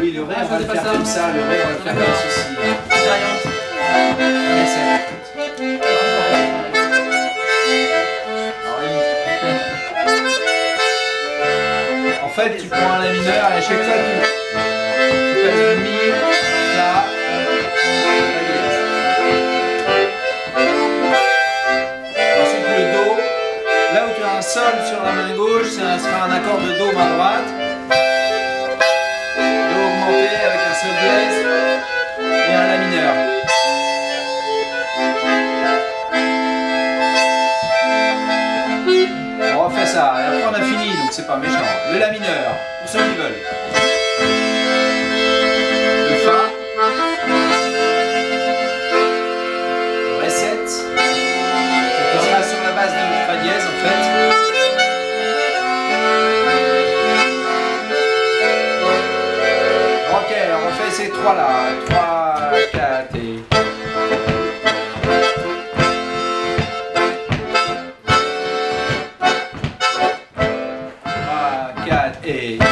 Oui, le ré, Ah, on va le faire comme ça, le ré, on va le faire comme ceci. En fait, tu prends un la mineur et à chaque fois tu, tu passes du mi, la. Ensuite le do. Là où tu as un sol sur la main gauche, ça sera un accord de do main droite. Et après on a fini, donc c'est pas méchant. Le La mineur, pour ceux qui veulent. Le Fa. Le Ré 7. Ça sera sur la base de Fa dièse en fait. Ok, on refait ces trois là. 3, 4 et... got a